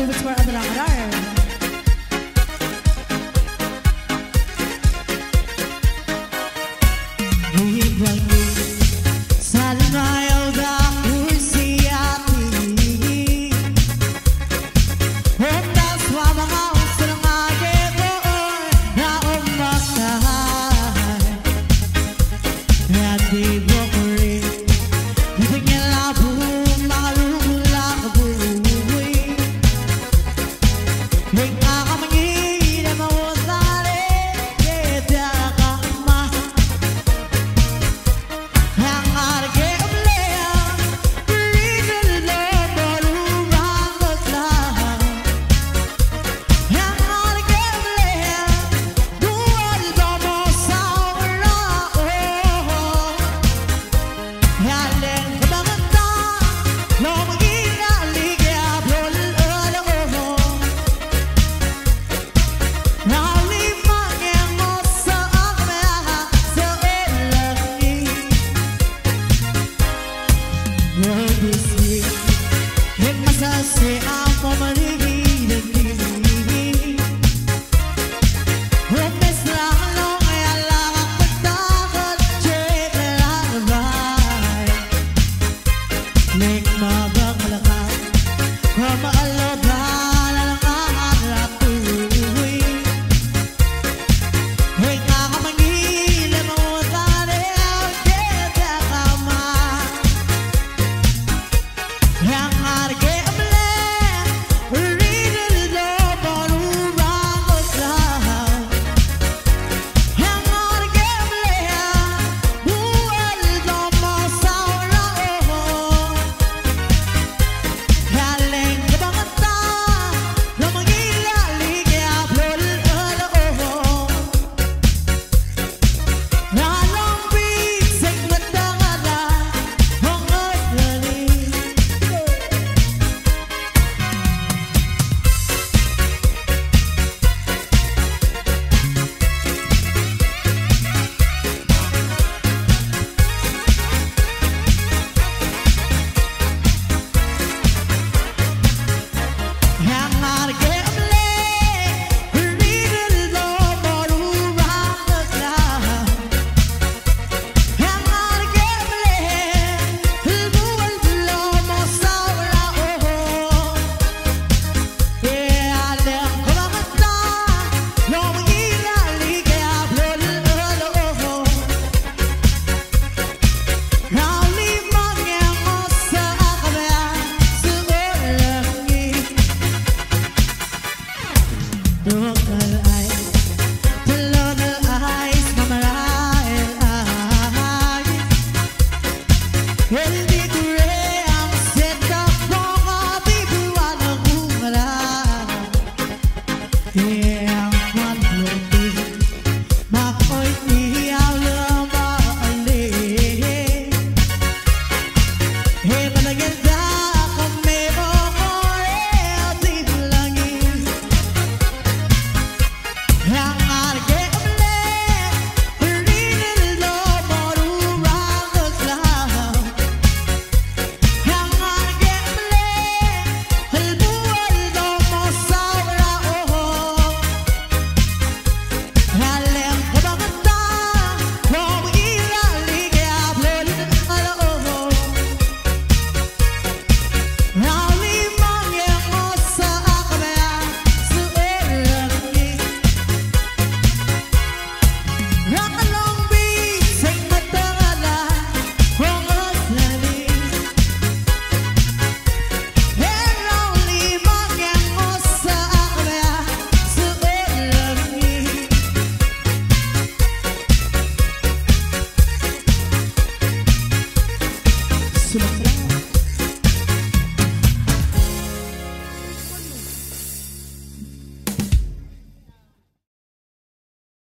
Dubbelspår er. Right. ما بغلقك وما قلبك Sula.